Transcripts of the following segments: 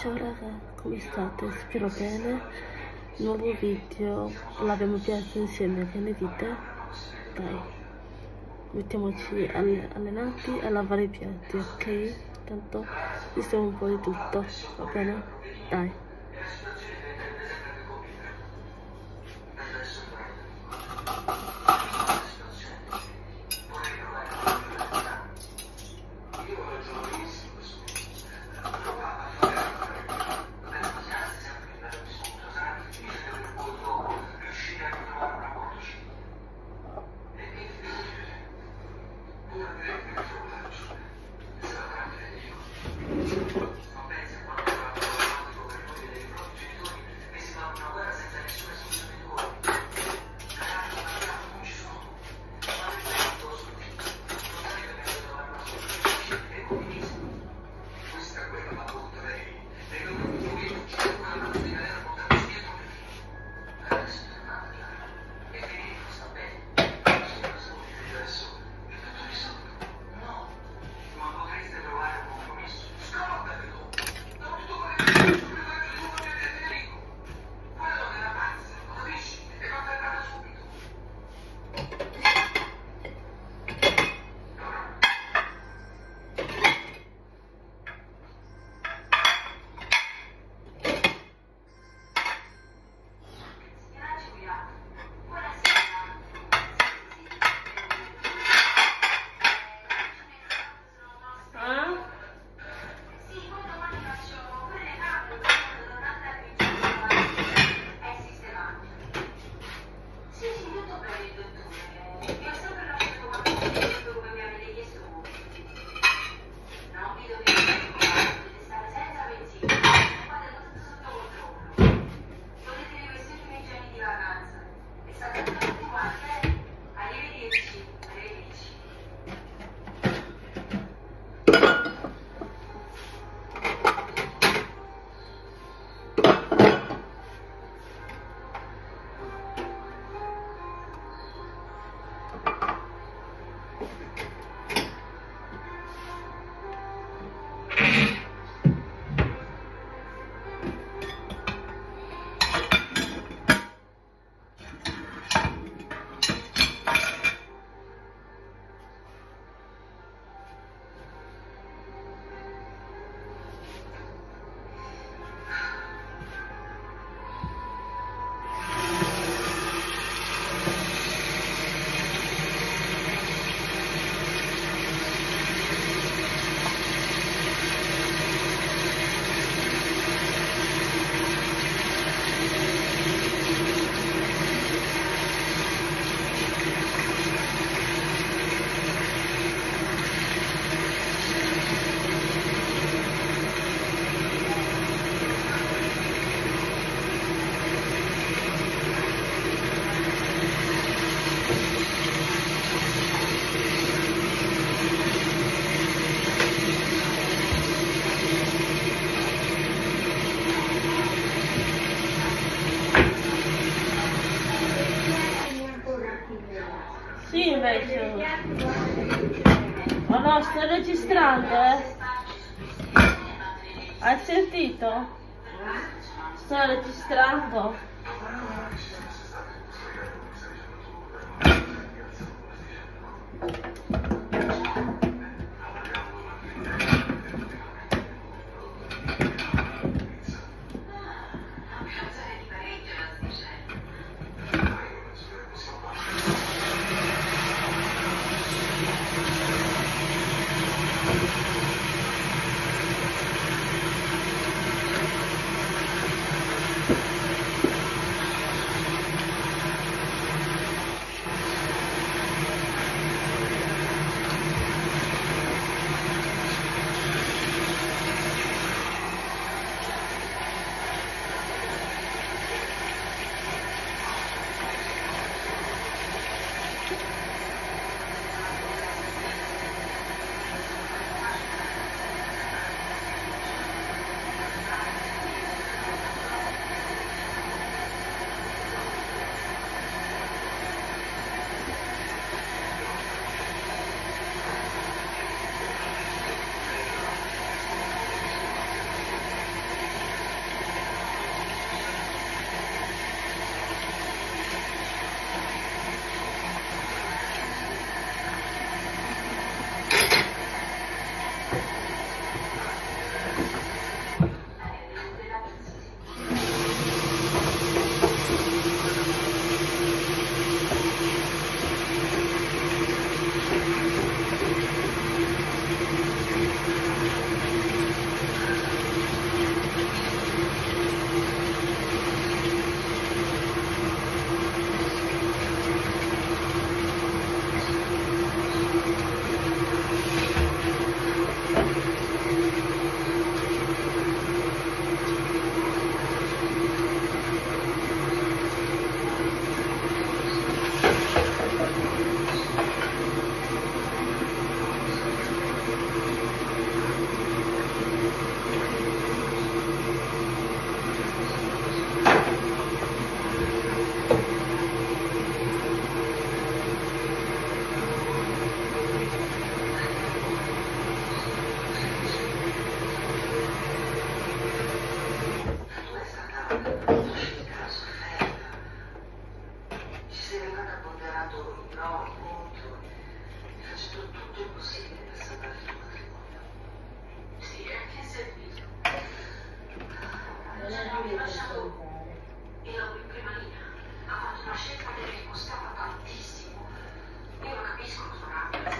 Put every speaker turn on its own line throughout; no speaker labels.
Ciao raga, come state? Spero bene. Nuovo video, l'abbiamo piazza insieme, che ne dite? Dai, mettiamoci allenati a lavare i piatti, ok? Tanto sistemo un po' di tutto, va bene? Dai. organizzato un nuovo incontro e facendo tutto il possibile per salvare
il matrimonio. Sì, è a che servito? Non avevo lasciato, ero in prima linea, ha
fatto una scelta che mi costava tantissimo. Io lo capisco, sono rabbia.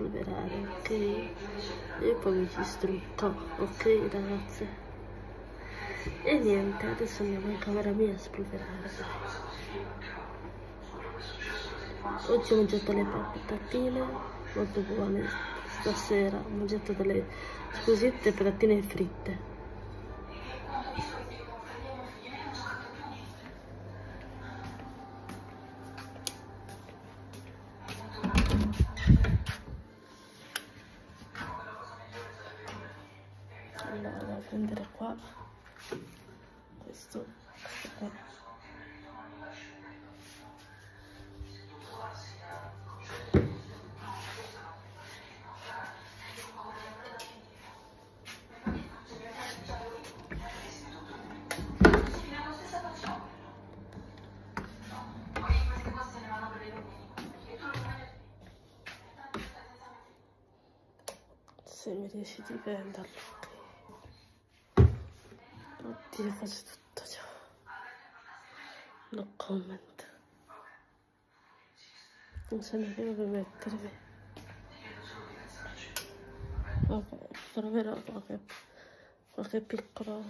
spolverare, ok? E poi mi strucco, ok ragazze? E niente, adesso andiamo in camera mia a spolverare. Oggi ho mangiato le patatine, molto buone. Stasera ho mangiato delle squisite patatine fritte. Se mi riesci di prenderlo. Oddio, faccio tutto ciò. No comment. Non so neanche dove mettervi. Vabbè, proverò qualche, qualche piccolo...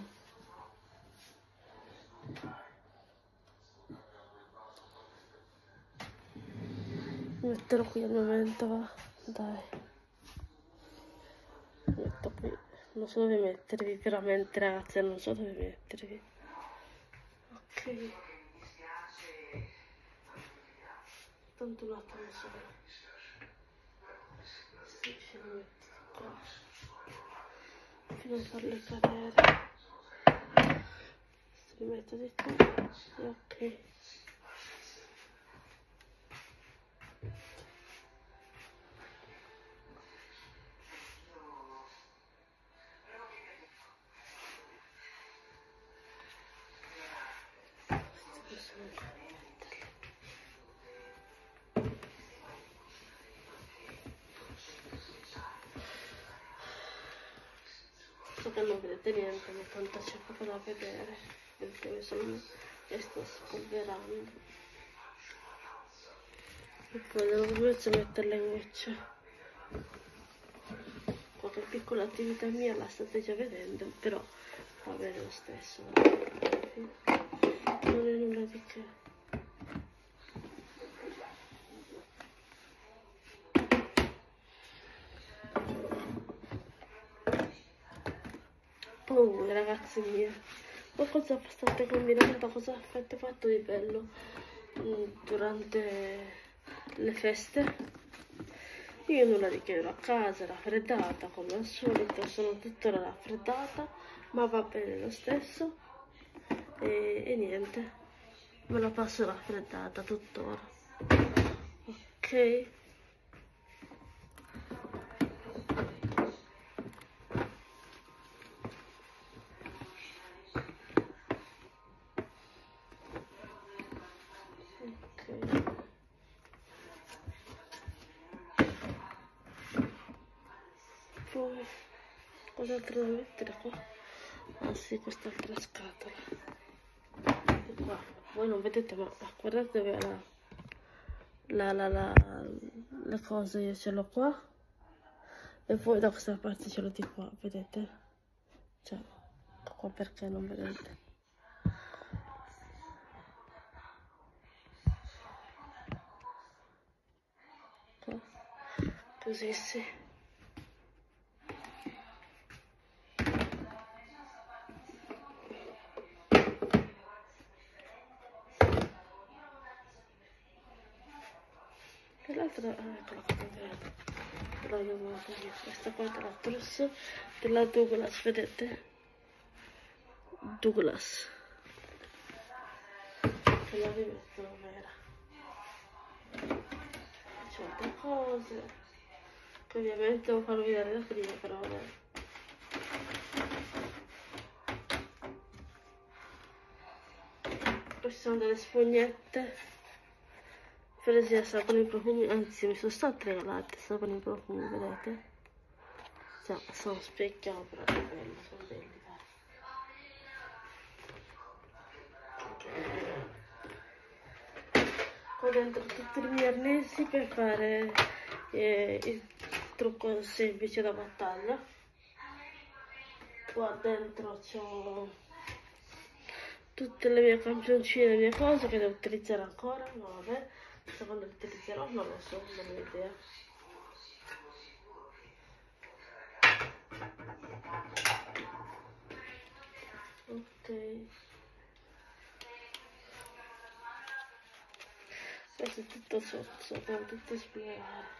Metterò qui al momento, va. Dai. Metto qui. Non so dove mettervi, veramente ragazzi, non so dove mettervi. Ok. Tanto un attimo solo. Sì, ce lo metto qua. Fino a farle cadere. Se li metto di qua. Ok. So che non vedete niente, ma tanto c'è poco da vedere, perché mi sono e sto spolverando. E poi devo invece metterle in goccia. Qualche piccola attività mia la state già vedendo, però va bene lo stesso. Non è nulla di che. Oh, ragazzi miei, ma cosa state combinando? Cosa avete fatto di bello mm, durante le feste? Io nulla di che ero a casa, raffreddata come al solito, sono tuttora raffreddata, ma va bene lo stesso. E, e niente, me la passo raffreddata tuttora. Ok. Poi cos'altro da mettere qua? Ah sì quest'altra scatola. E qua. Voi non vedete ma guardate la, la, la, la, le cose io ce l'ho qua. E poi da questa parte ce l'ho di qua vedete? Cioè qua perché non vedete? Così sì ah, eccola qua però io questa qua è la Truss della Douglas vedete? Douglas. Che la rimetto vera c'è altre cose. Che ovviamente devo farvi vedere da prima però vabbè. Queste sono delle spugnette presi a sapone i profumi anzi mi sono state regalate sapone i profumi vedete? Cioè, sono specchio però è bello sono belli qua dentro tutti i miei arnesi per fare eh, il trucco semplice da battaglia. Qua dentro c'ho tutte le mie campioncine le mie cose che devo utilizzare ancora no vabbè secondo il utilizzerò non lo so non ho idea ok. Questo è tutto sotto devo tutto esplorare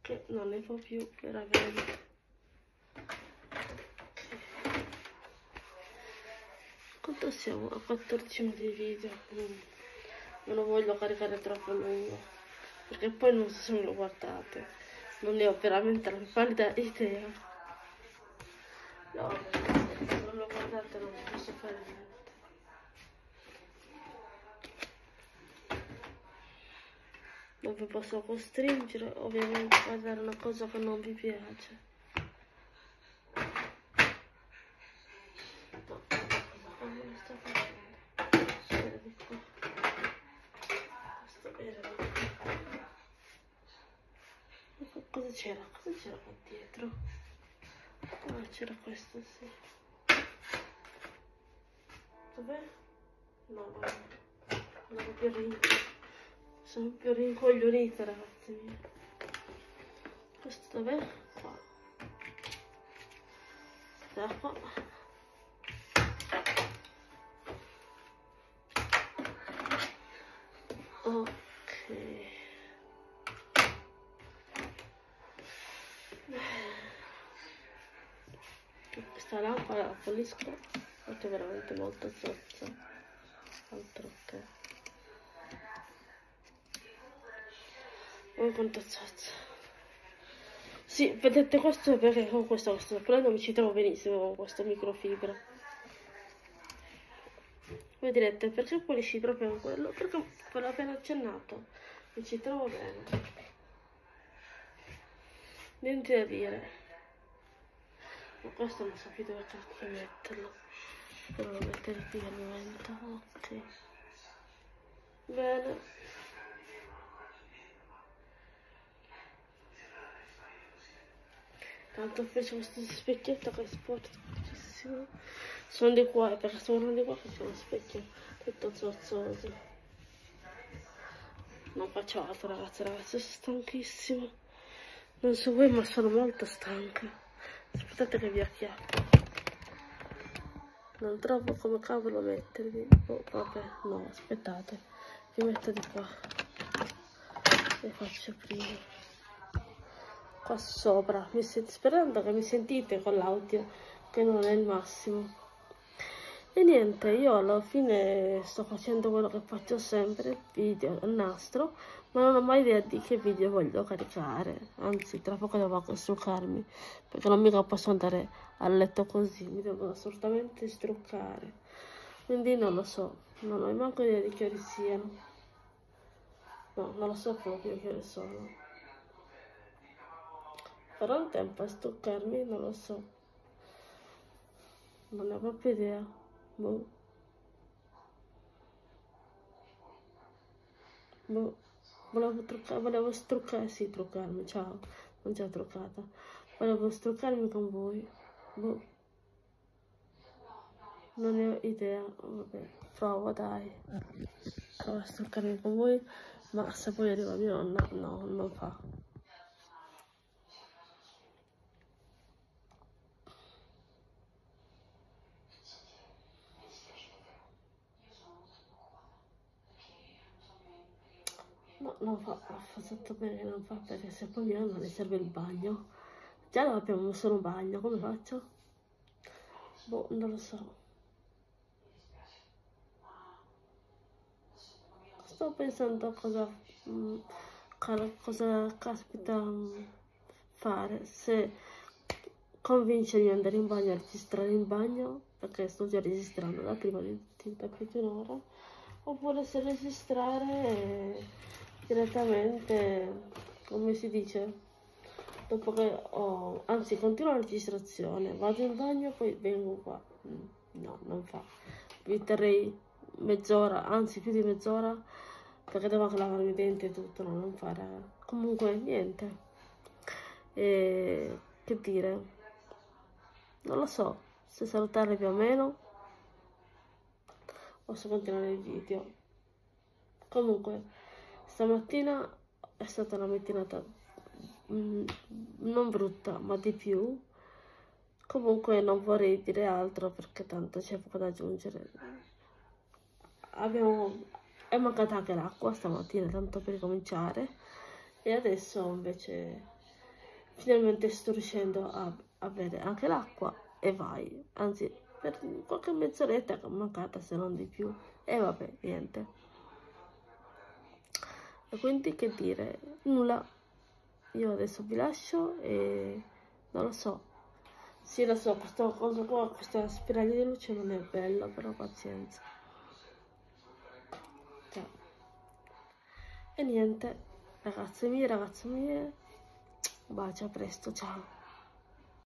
che non ne può più veramente quanto siamo? A 14 minuti di video mm non lo voglio caricare troppo lungo perché poi non so se me lo guardate non ne ho veramente la pallida idea. No se non lo guardate non posso fare niente. Non vi posso costringere ovviamente a guardare una cosa che non vi piace c'era? Qua dietro? Ah, c'era questo, sì. Dov'è? No, guarda. Non più rinco. Sono più rincoglionita, ragazzi miei. Questo dov'è? Qua. Da qua. Lampada la pulisco perché è veramente molto zozza altro che. Oh quanto zozza sì vedete questo perché con questo lo sto prendendo mi ci trovo benissimo con questo microfibra. Voi direte perché pulisci proprio con quello? Perché ve l'ho appena accennato. Mi ci trovo bene. Niente da dire questo non so più dove cazzo metterlo. Devo mettere qui al momento. Ok. Bene. Tanto preso questo specchietto che è sportissimo sono di qua perché sono di qua che sono specchio tutto zozzoso. Non faccio altro ragazzi ragazzi sono stanchissima non so voi ma sono molto stanca aspettate che vi acchiappo. Non trovo come cavolo mettervi. Oh, vabbè no aspettate. Vi metto di qua. E faccio prima. Qua sopra. Mi sento sperando che mi sentite con l'audio che non è il massimo e niente io alla fine sto facendo quello che faccio sempre video al nastro ma non ho mai idea di che video voglio caricare anzi tra poco devo struccarmi perché non mica posso andare a letto così mi devo assolutamente struccare quindi non lo so non ho manco idea di che ore siano no non lo so proprio che ore sono farò un tempo a stuccarmi, non lo so. Non ho proprio idea. Boh. Boh. Volevo, truccare, volevo struccare, sì, truccarmi, ciao, non già truccata. Volevo struccarmi con voi. Boh. Non ne ho idea, vabbè, provo dai. Provo a struccarmi con voi, ma se poi arriva mia nonna, no, non fa. No, non fa, fa tutto bene non fa perché se poi mia nonna le serve il bagno. Già non abbiamo solo un bagno, come faccio? Boh, non lo so. Sto pensando a cosa, mh, mm, cosa caspita mh, mm, fare, se convincermi ad andare in bagno a registrare in bagno, perché sto già registrando da prima di, da più di un'ora, oppure se registrare direttamente, come si dice, dopo che ho, anzi continuo la registrazione, vado in bagno poi vengo qua. Mm, no, non fa. Vi terrei mezz'ora, anzi più di mezz'ora, perché devo anche lavarmi i denti e tutto, no, non fare. Comunque niente. E, che dire? Non lo so, se salutare più o meno o se continuare il video. Comunque, stamattina è stata una mattinata Mm, non brutta, ma di più. Comunque non vorrei dire altro perché tanto c'è poco da aggiungere. Abbiamo, è mancata anche l'acqua stamattina, tanto per cominciare. E adesso invece finalmente sto riuscendo a, a bere anche l'acqua e vai. Anzi, per qualche mezz'oretta è mancata, se non di più. E vabbè, niente. E quindi che dire? Nulla. Io adesso vi lascio e non lo so. Sì lo so questa cosa qua questa spirale di luce non è bella però pazienza. Ciao e niente ragazze mie ragazze mie. Un bacio a presto ciao